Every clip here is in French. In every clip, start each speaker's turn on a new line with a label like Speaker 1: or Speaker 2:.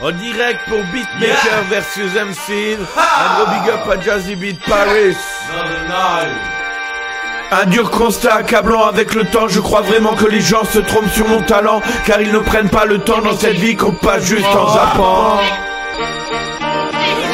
Speaker 1: En direct pour Beatmaker versus MC. Un gros big up à Jazzy Beat Paris. Un dur constat accablant avec le temps, je crois vraiment que les gens se trompent sur mon talent, car ils ne prennent pas le temps dans cette vie qu'on passe juste en zappant.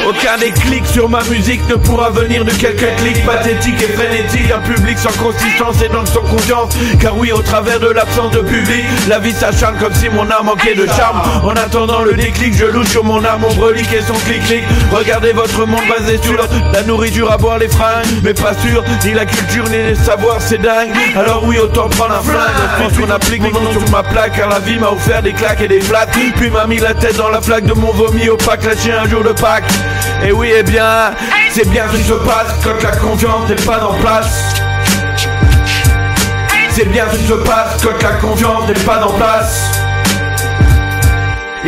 Speaker 1: Aucun déclic sur ma musique ne pourra venir de quelques clics pathétiques et frénétiques. Un public sans consistance et donc sans confiance. Car oui, au travers de l'absence de public, la vie s'acharne comme si mon âme manquait de charme. En attendant le déclic, je louche sur mon âme, mon relique et son clic-clic. Regardez votre monde basé sur la nourriture à boire les fringues, mais pas sûr, ni la culture ni les savoirs, c'est dingue. Alors oui, autant prendre un flingue. Je pense qu'on applique mon nom sur ma plaque, car la vie m'a offert des claques et des flattes. Puis m'a mis la tête dans la flaque de mon vomi opaque, lâché un jour de Pâques. Et oui, eh bien, c'est bien ce qui se passe quand la confiance n'est pas en place. C'est bien ce qui se passe quand la confiance n'est pas en place.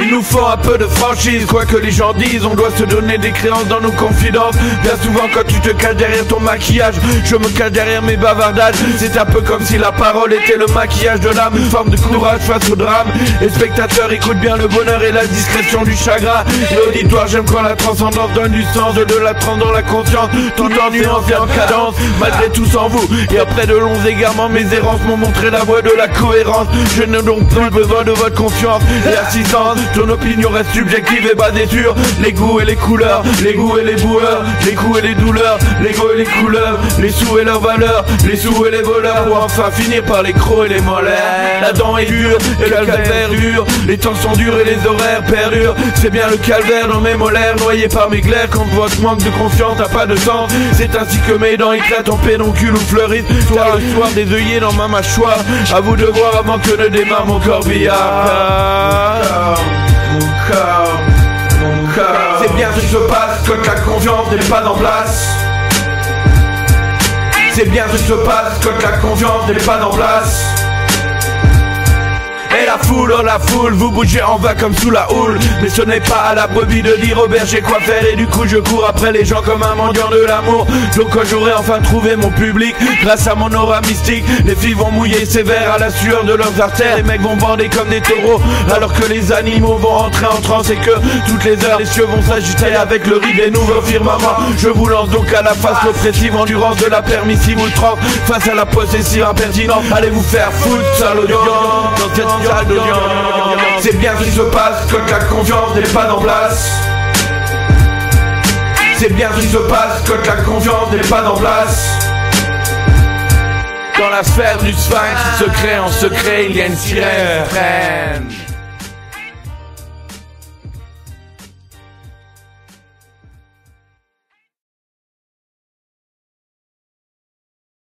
Speaker 1: Il nous faut un peu de franchise, quoi que les gens disent, on doit se donner des créances dans nos confidences. Bien souvent quand tu te caches derrière ton maquillage, je me cache derrière mes bavardages. C'est un peu comme si la parole était le maquillage de l'âme, une forme de courage face au drame. Les spectateurs écoutent bien le bonheur et la discrétion du chagrin. L'auditoire, j'aime quand la transcendance donne du sens, de la trans dans la conscience, tout en nuance et en cadence, malgré tout sans vous. Et après de longs égarements, mes errances m'ont montré la voie de la cohérence. Je n'ai donc plus besoin de votre confiance et assistance. Ton opinion reste subjective et basée sur les goûts et les couleurs, les goûts et les boueurs, les coups et les douleurs, les goûts et les couleurs, les sous et leurs valeurs, les sous et les voleurs, pour enfin finir par les crocs et les molaires. La dent est dure et le calvaire dure, les temps sont durs et les horaires perdurent. C'est bien le calvaire dans mes molaires, noyé par mes glaires quand votre manque de confiance n'a pas de sens. C'est ainsi que mes dents éclatent en pédoncule ou fleurissent. Toi le soir des œillets dans ma mâchoire. À vous de voir avant que ne démarre mon corbillard. C'est bien ce qui se passe quand la confiance n'est pas en place. C'est bien ce qui se passe quand la confiance n'est pas en place. Foule, oh la foule, vous bougez en vain comme sous la houle. Mais ce n'est pas à la brebis de dire au berger quoi faire. Et du coup je cours après les gens comme un mendiant de l'amour. Donc quand j'aurai enfin trouvé mon public. Grâce à mon aura mystique Les filles vont mouiller sévère à la sueur de leurs artères. Les mecs vont bander comme des taureaux. Alors que les animaux vont entrer en transe Et que toutes les heures les cieux vont s'agiter Avec le riz des nouveaux firmaments. Je vous lance donc à la face l'oppressive endurance de la permissive outrance Face à la possessive impertinente Allez vous faire foutre, sale c'est bien ce qui se passe quand la confiance n'est pas en place. C'est bien ce qui se passe quand la confiance n'est pas en place. Dans la sphère du sphinx, secret en secret, il y a une sirène.